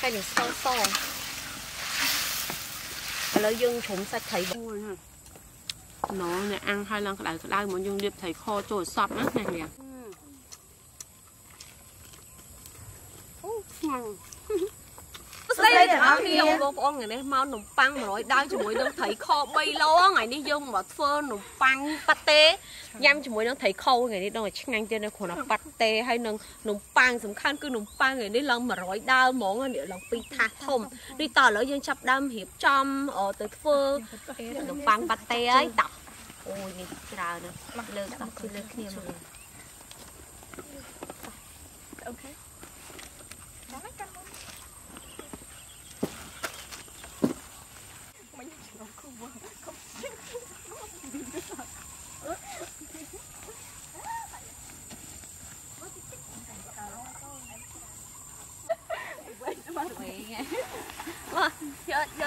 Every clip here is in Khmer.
ហើយនឹងស្ករសឥឡូវយើងជ្រុំសាច់ត្រីអូយណោអ្នកអាំងហើយឡើងក្តៅក្តៅមកយើងលាបត្រីខចូលសពណាអ្នកនាងអូឆ្ងាញ់ស្ដីទាំង អស់គ្នាបងប្អូនថ្ងៃនេះមកនំប៉័ង100ដាវជាមួយនឹងត្រីខ3ឡូថ្ងៃនេះយើងមកធ្វើនំប៉័ងប៉ាតេញ៉ាំជាមួយនឹងត្រីខថ្ងៃនេះដល់តែឆ្ងាញ់ទៀតនៅគ្រាន់តែប៉ាតេហើយនឹងនំប៉័ងសំខាន់គឺនំប៉័ងថ្ងៃនេះឡើង100ដាវហ្មងនេះឡើងពីរថាសធំនេះតឥឡូវយើងចាប់ដើមរៀបចំទៅធ្វើនំប៉័ងប៉ាតេហើយដាក់អូយនេះច្រើនណាស់លើកដាក់លើគ្នាមកអូខេយក យ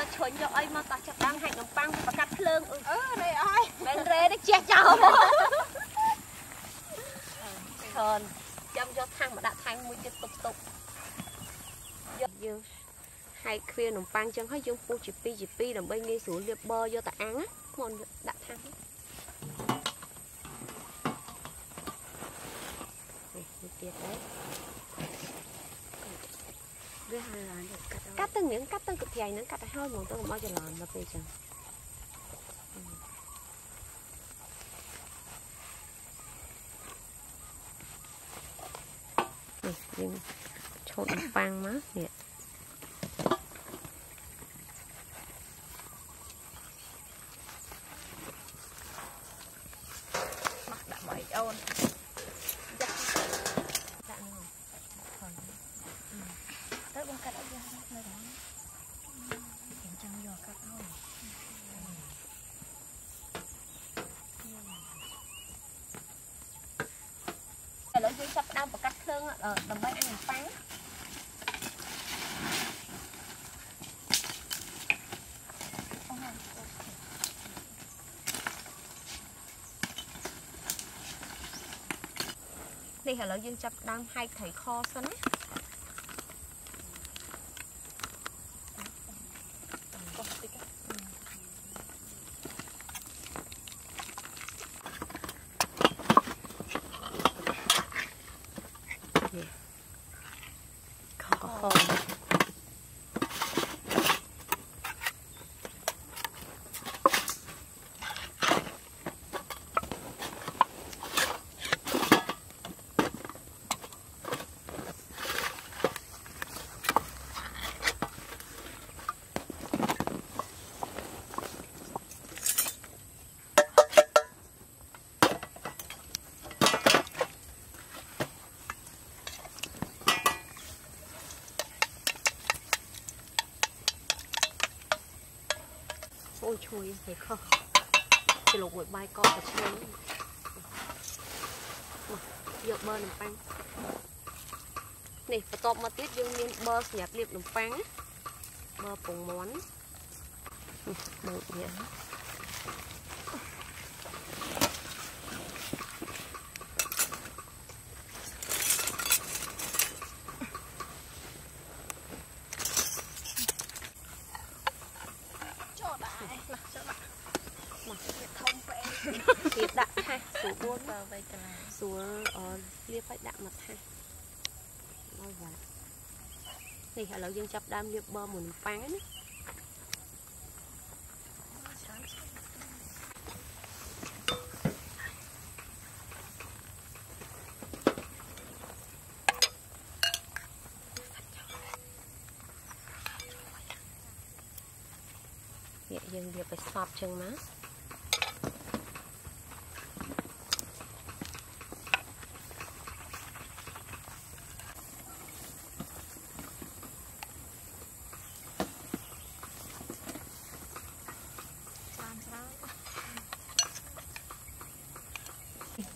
កឈុញយកអីមកតោះចាប់ដើមហាច់នំប៉័ងបកាត់ភ្លើងអឺនេះអើយមែនរ៉េនេះជះចោលមកច្រើនចាំយកថាំងមកដាក់ថាំងមួយទៀតទុបទុបយកយើង ហាយគ្រានំប៉័ងចឹងហើយយើងពុះជា2ជា2ដើម្បីងាយស្រួលលាបបយកតាអាំងមកដាក់ថាំងនេះនេះទៀតដែរវាហើយឡើងកាត់ទៅនាងកាត់ទៅកត្រៃហ្នឹងកាត់ទៅហើយហ្មងទៅកុំឲ្យច្រឡំដល់ពេលចឹងនេះយើងឆូតនំប៉័ងមកនេះមកដាក់បាយអូនទៅបងកាត់អត់យកនៅដល់ខ្ញុំចង់យកកាត់ឲ្យឥឡូវយើងចាប់ ដើមប្រកាត់ភ្លើងដើម្បីឲ្យនំប៉័ងនេះឥឡូវយើងចាប់ដើមហែកត្រីខសិនណា ខ ឈ្ងុយហើយខុសច្រឡុកមួយបាយកកក៏ឈ្ងុយយកប័រនំប៉័ងនេះបន្ទាប់មកទៀតយើងមានប័រសម្រាប់លាបនំប៉័ងប័រពងមាន់ មើលវាទៀតដាក់ថាសស្រួលបួនបើវៃកន្លែងស្រួលអលាបឲ្យដាក់មកថាមកវ៉ានេះឥឡូវយើងចាប់ដើមលាបប័រមួយនំប៉័ងណា យើងលាបឲ្យសប់ចឹងមក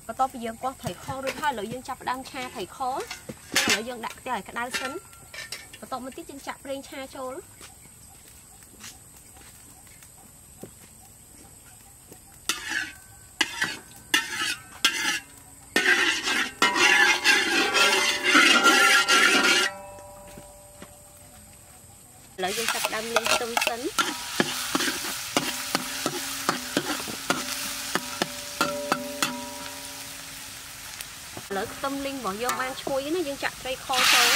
បន្ទាប់ពីយើងកោះត្រីខរួចហើយឥឡូវយើងចាប់ផ្ដើមឆាត្រីខឥឡូវយើងដាក់ខ្ទះឲ្យក្តៅសិនបន្ទាប់មកទៀតយើងចាក់ប្រេងឆាចូល ទឹមសិនឥឡូវខ្ទឹមលីងរបស់យើងបានឈ្ងុយណាយើងចាក់ត្រីខចូល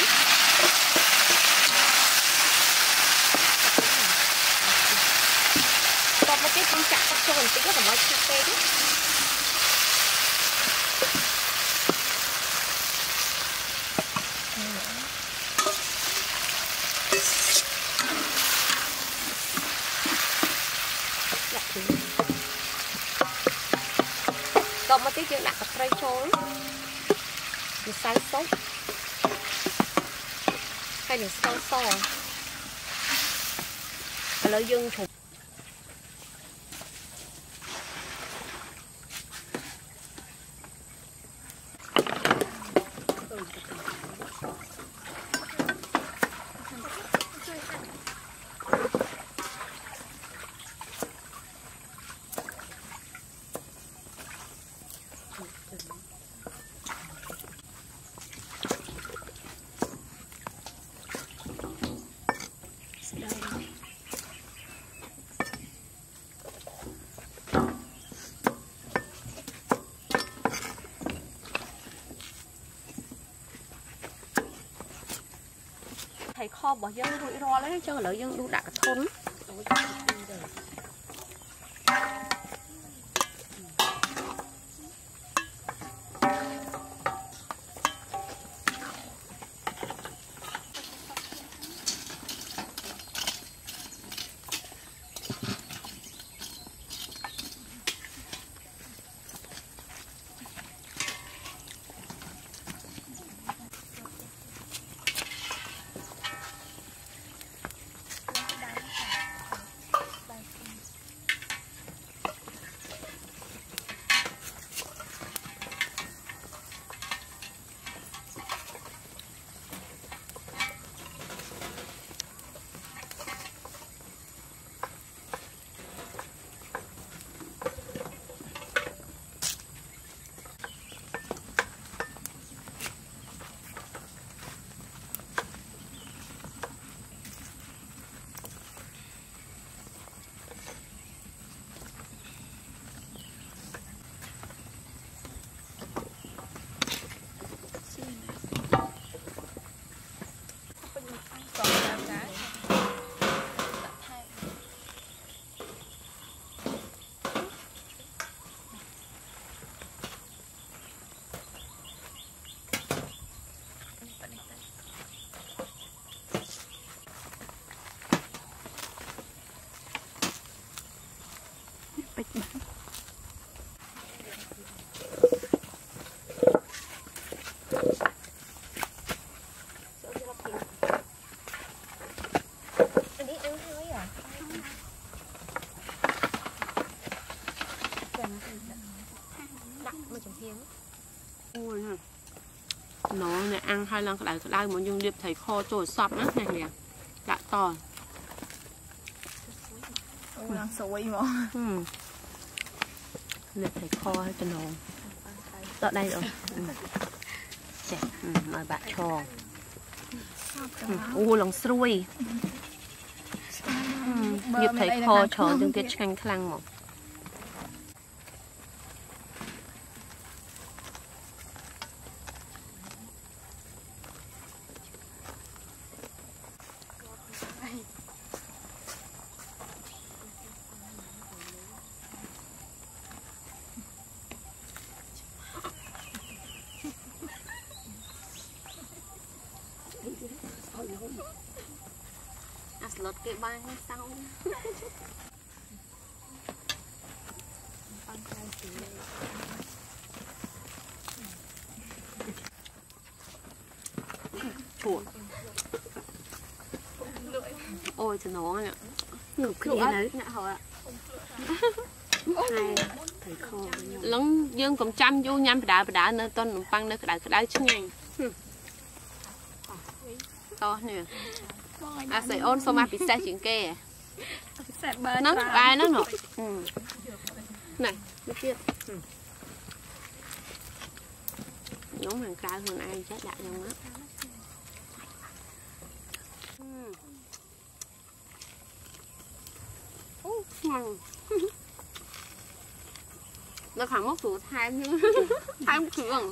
តបមកទៀតយើងចាក់ទឹកចូលបន្តិចទៅកុំឲ្យឈឺពេកណា តមកទៀតយើងដាក់ទឹកត្រីចូលម្សៅស៊ុបហើយនឹងស្ករសឥឡូវយើងជ្រុំថៃខ របស់យើងរួចរាល់ហើយអញ្ចឹងឥឡូវយើងដួសដាក់កធុនពេជ្របាទ ដាក់មួយចំហៀងអូយហ่ะណងអ្នកអាំងឲ្យឡើងក្តៅក្តៅមកយើងលាបត្រីខចូលសពណាអ្នកនេះដាក់តអូឡើងស្រួយមកលើកត្រីខឲ្យចំណងដកដៃអូចាឲ្យបាក់ឆងអូឡងស្រួយញៀបត្រីខច្រើនជាងទៀតឆ្ងាញ់ខ្លាំងមក ស្លុតគេបានសោបានតែស៊ីឈួតអូយចំណងនេះងឹកគ្នានៅអ្នកហៅហើយត្រីខឡងយើងកំចាំយូរញ៉ាំបដាបដានៅតុននំប៉័ងនៅក្តៅក្តៅឆ្ងាញ់តោះនេះ អាស័យអូនសូមអាពិសេសជាងគេពិសេសបើហ្នឹងក្បែរហ្នឹងណ៎ណែនេះទៀតខ្ញុំខាងក្រៅខ្លួនឯងចេះដាក់យ៉ាងណាអូឆ្ងាញ់នៅខាងមុខព្រោះថែមយើងថែមគ្រឿង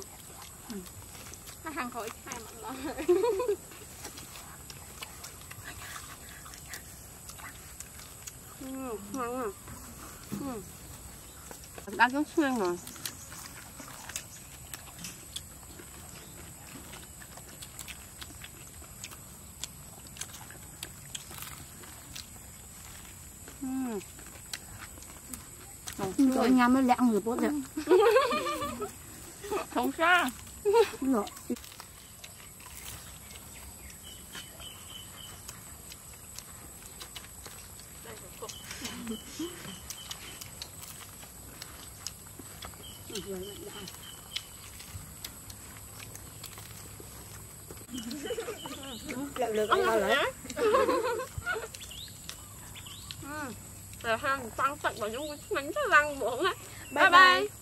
ខាងក្រោយថែមអត់ដល់ Đã giống xuyên rồi Chỗ nhà mới lẹo người bố được Không sao Lộ Được, lượt ăn lại là hai tăng tật vào những mình sẽ răng muộn á? Bye bye, bye.